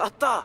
أطا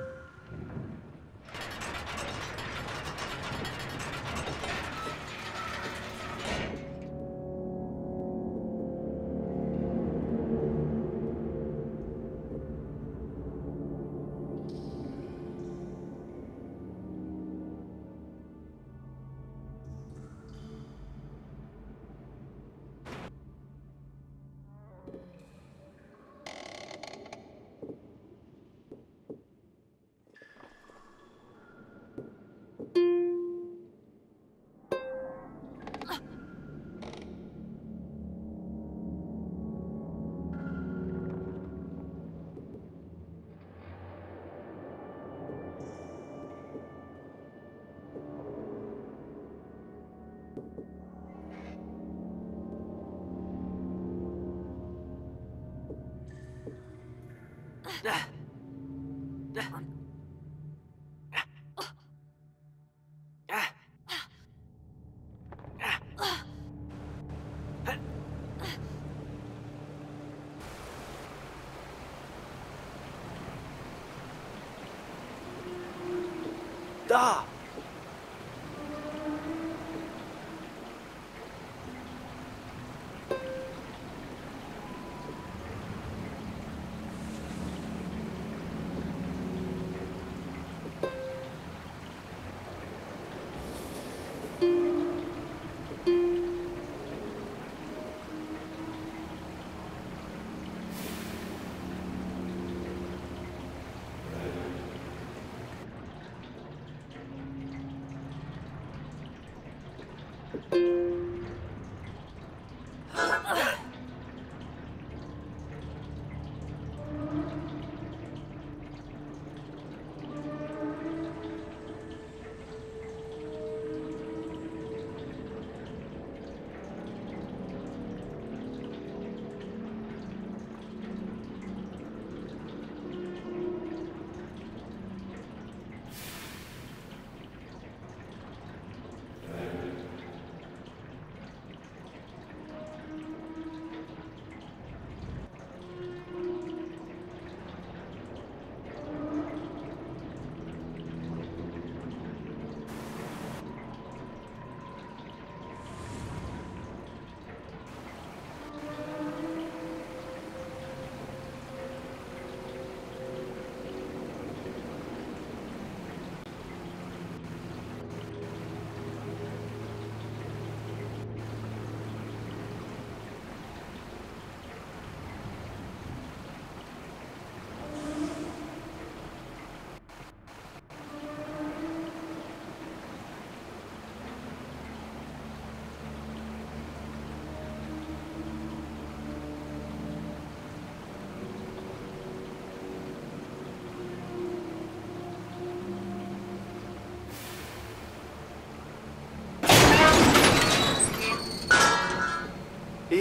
Da!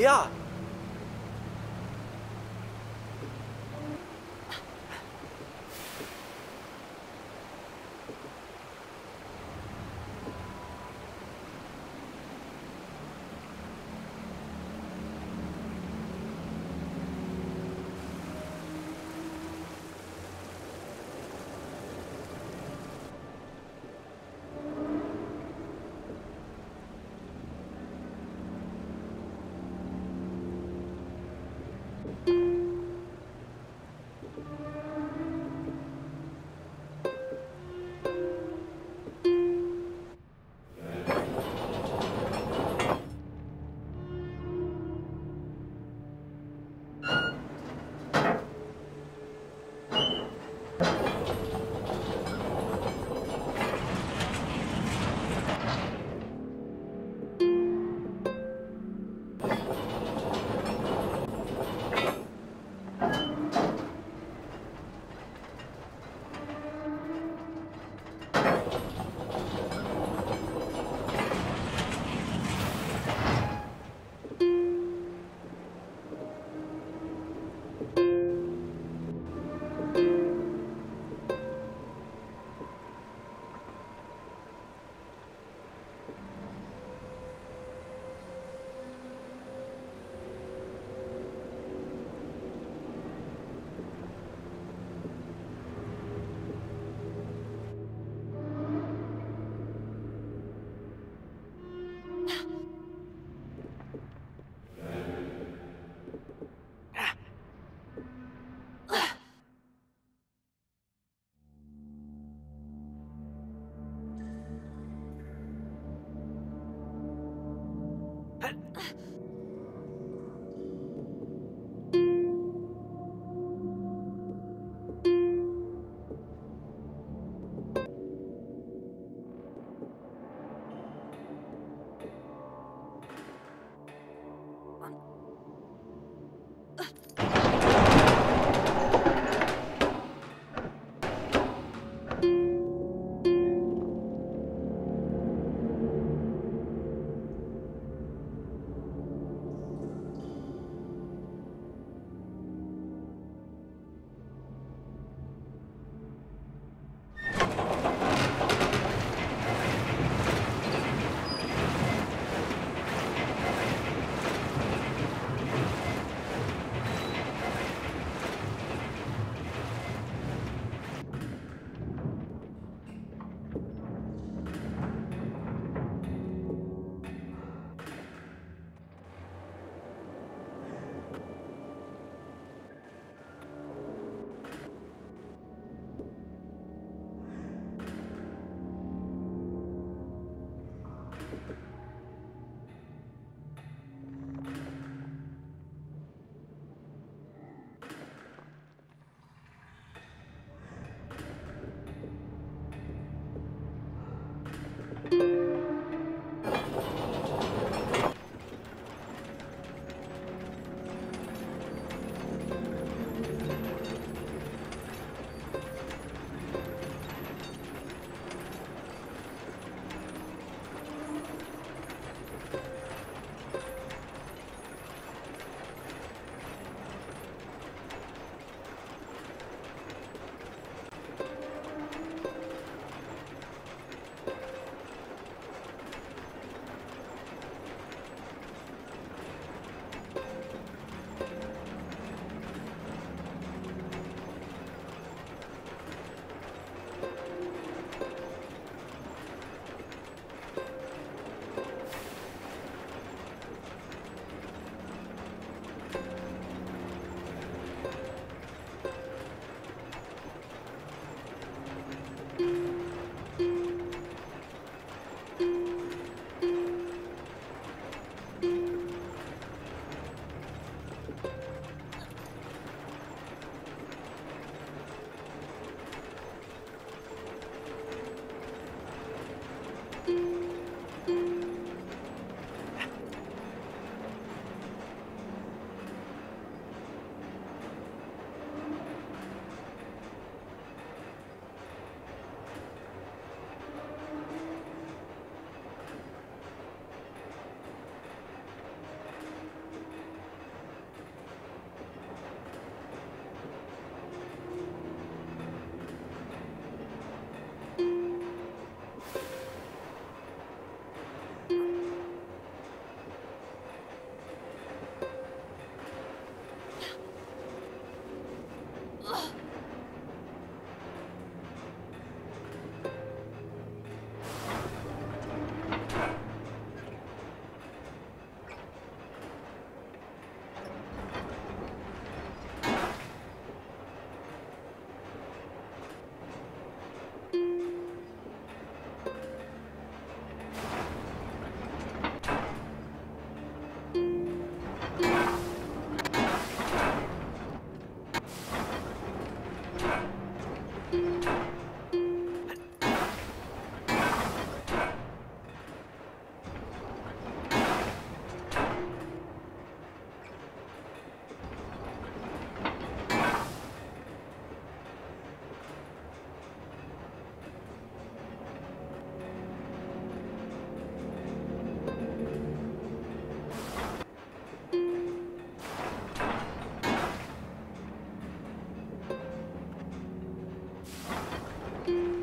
呀。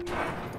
あっ!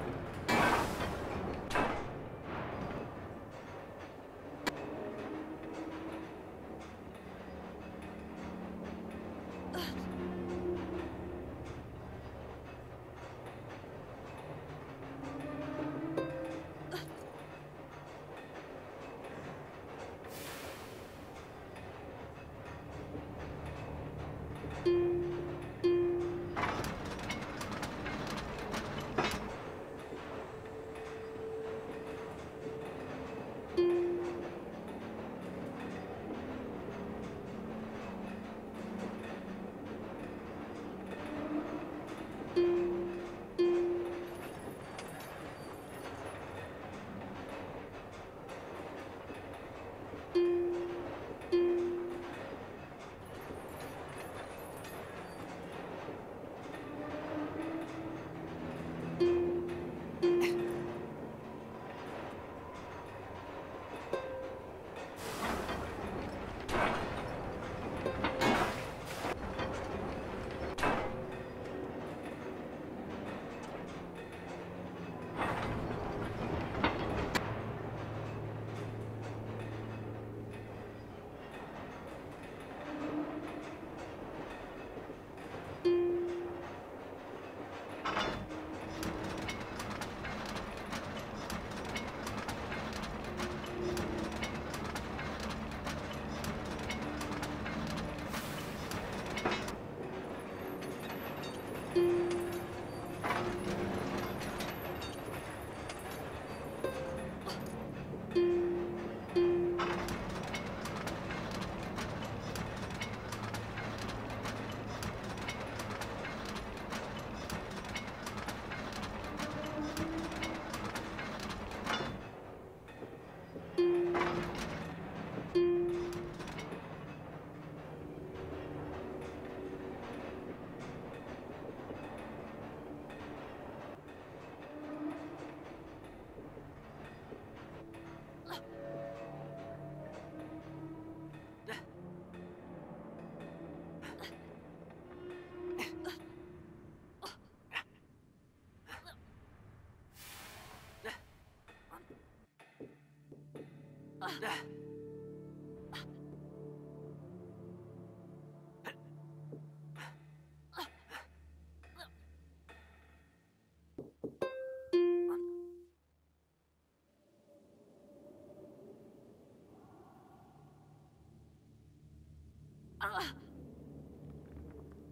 啊！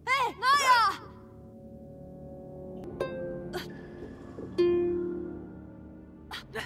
哎，哪呀？对。